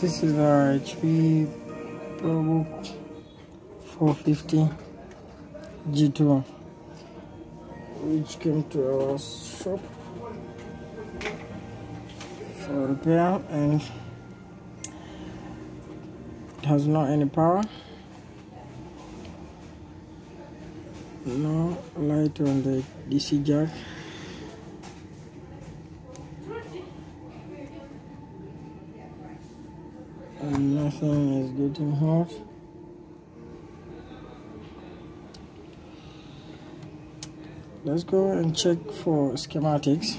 This is our HP ProBook 450 G2 which came to our shop for repair and it has not any power. No light on the DC jack and nothing is getting hot let's go and check for schematics.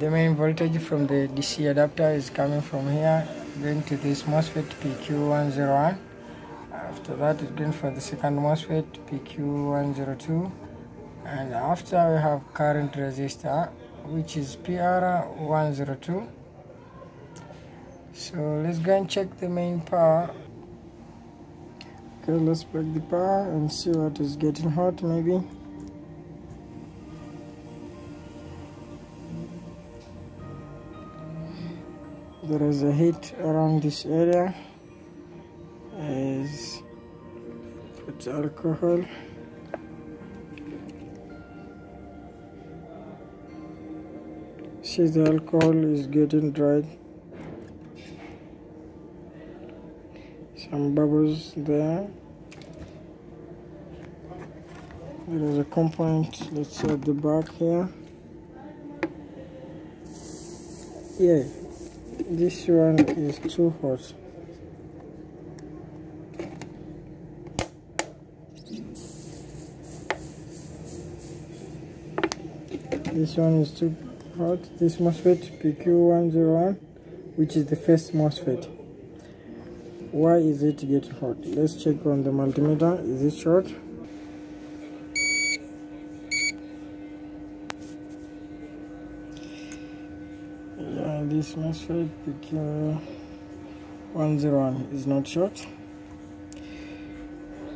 The main voltage from the DC adapter is coming from here going to this MOSFET PQ101 after that it's going for the second MOSFET PQ102 and after we have current resistor which is PR102 so let's go and check the main power okay let's break the power and see what is getting hot maybe. There is a heat around this area. As put alcohol. See the alcohol is getting dried some bubbles there. There is a component that's at the back here. Yeah this one is too hot. This one is too hot. This MOSFET PQ101 which is the first MOSFET why is it getting hot? Let's check on the multimeter. Is it short? Yeah this MOSFET PQ101 is not short.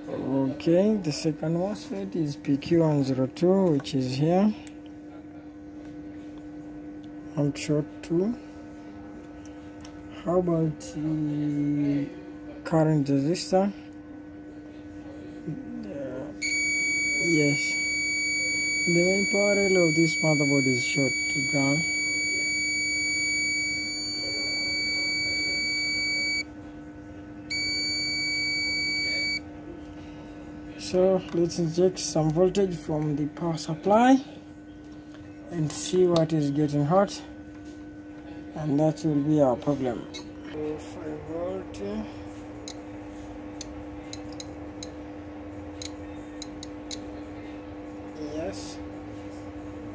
Okay the second MOSFET is PQ102 which is here. Not short too. How about the current resistor uh, yes. The main power rail of this motherboard is short to ground. So let's inject some voltage from the power supply and see what is getting hot and that will be our problem. 5 volt yes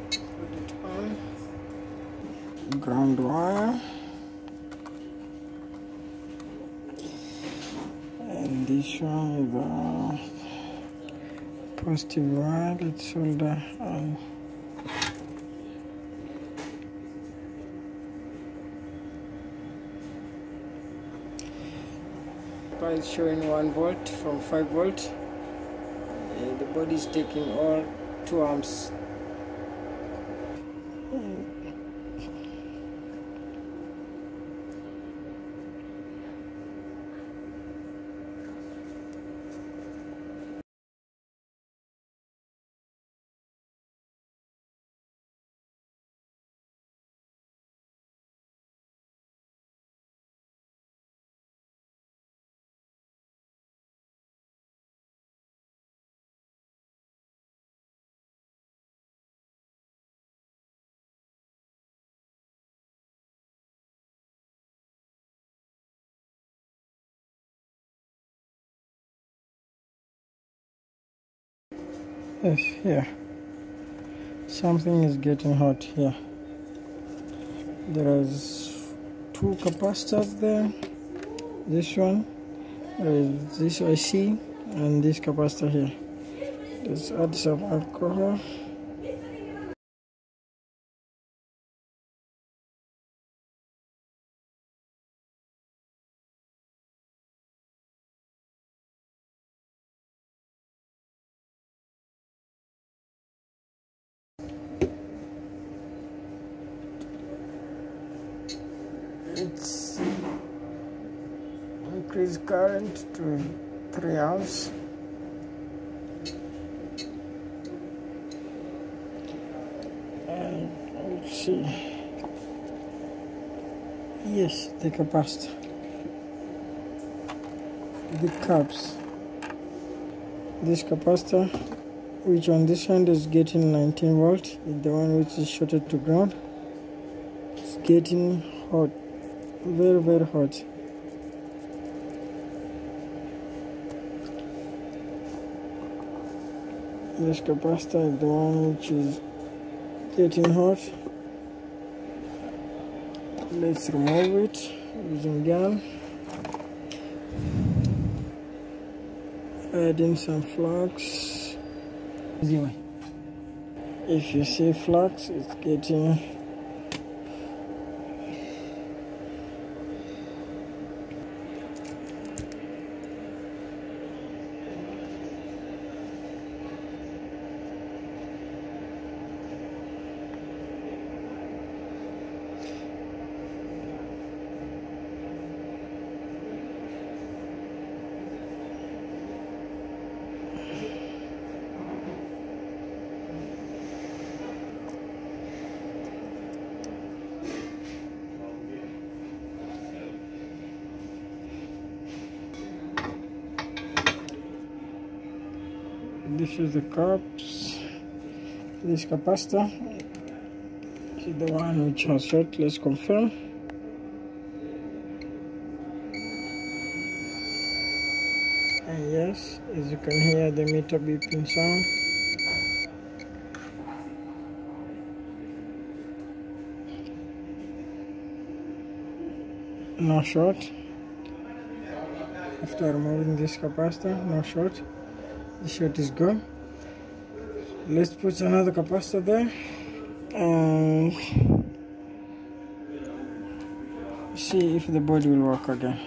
put it on ground wire. And this one is the positive wire let's solder and is showing 1 volt from 5 volt. And the body is taking all 2 amps um, yes here something is getting hot here. There is two capacitors there. This one is this IC and this capacitor here. Let's add some alcohol it's increase current to 3 amps and let's see. Yes the capacitor the caps this capacitor which on this end is getting 19 volt is the one which is shorted to ground. It's getting hot very very hot this capacitor is the one which is getting hot let's remove it using gun. Add in some flux if you see flux it's getting this is the cups this capacitor this is the one which has short let's confirm. And yes as you can hear the meter beeping sound. No short after removing this capacitor no short the short is gone let's put another capacitor there. And see if the body will work again.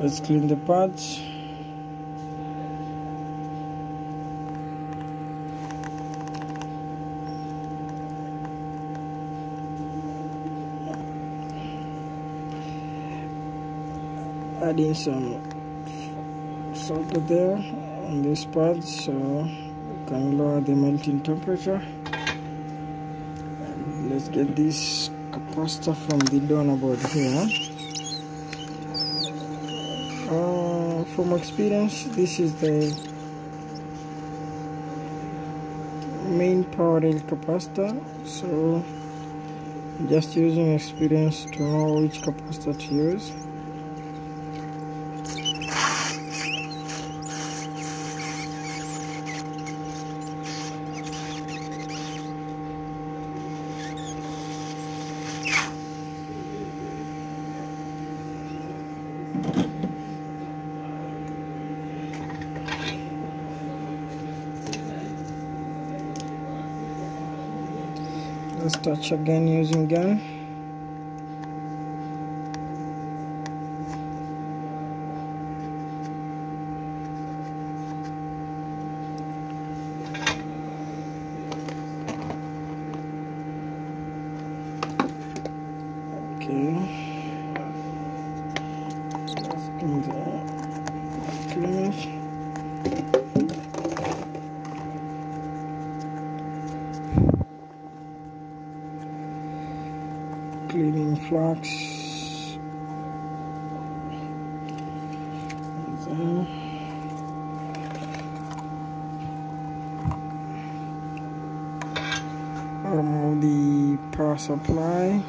Let's clean the pads adding some salt there on this part so you can lower the melting temperature. And let's get this capacitor from the donor board here. Uh, from experience this is the main power rail capacitor so just using experience to know which capacitor to use let's touch again using gun okay let's clean the clean it cleaning flux then remove the power supply.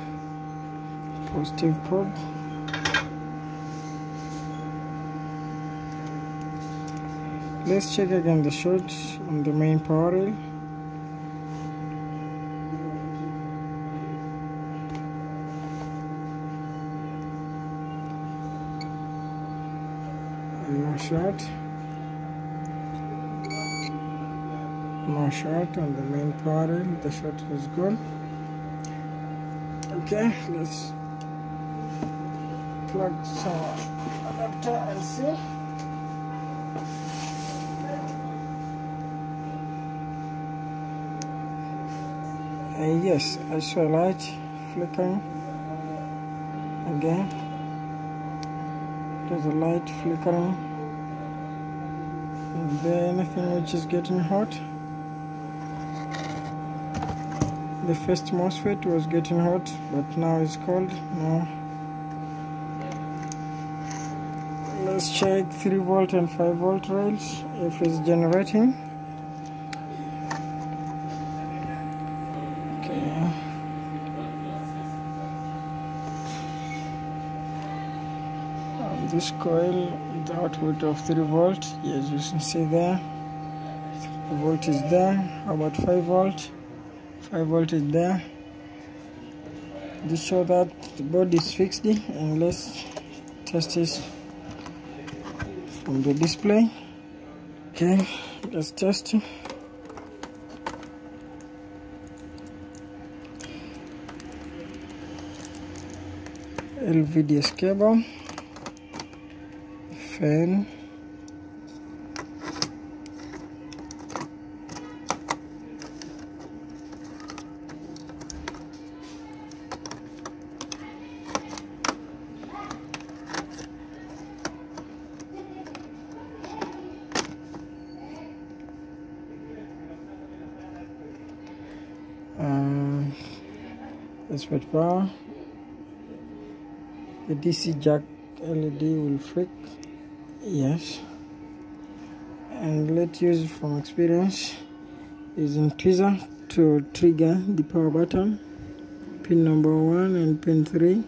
Positive probe let's check again the short on the main power rail no shot no shot on the main power rail the shot is gone okay let's plug some adapter and see uh, yes I saw a light flickering again. There's a light flickering. Is there anything which is getting hot the first MOSFET was getting hot but now it's cold. Now let's check 3 volt and 5 volt rails if it's generating. Okay. This coil the output of 3 volt yes you can see there 3 volt is there how about 5 volt 5 volt is there. Just show that the board is fixed and let's test this from the display. Okay let's test. LVDS cable fan um, expert power the DC jack LED will flick yes. And let's use from experience. Using tweezer to trigger the power button. Pin number one and pin three.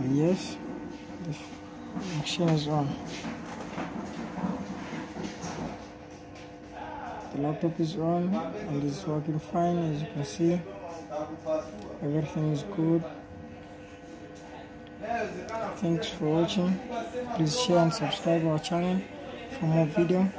And yes the machine is on the laptop is on and it's working fine as you can see. Everything is good. Thanks for watching. Please share and subscribe our channel for more video